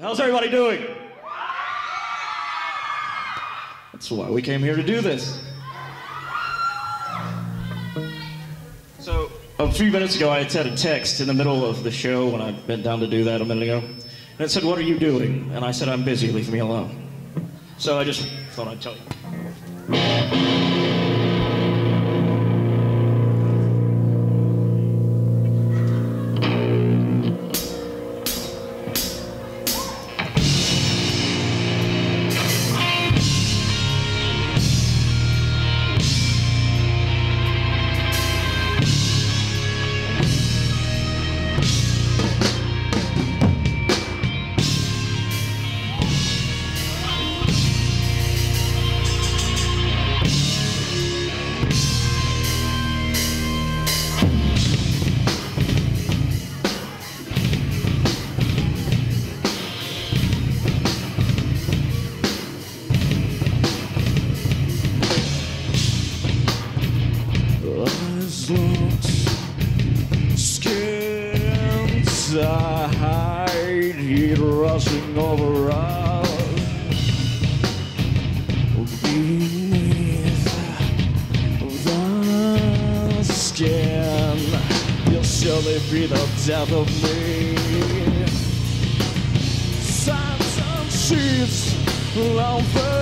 How's everybody doing? That's why we came here to do this. So, a few minutes ago, I had had a text in the middle of the show when I bent down to do that a minute ago. And it said, What are you doing? And I said, I'm busy, leave me alone. So I just thought I'd tell you. Tight, heat rushing over us. Beneath the skin, you'll surely be the death of me. Signs and sheets, lovers.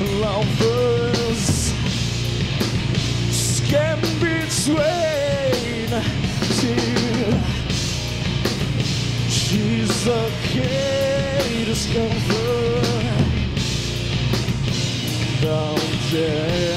lovers scan between two. She's the key discover the day.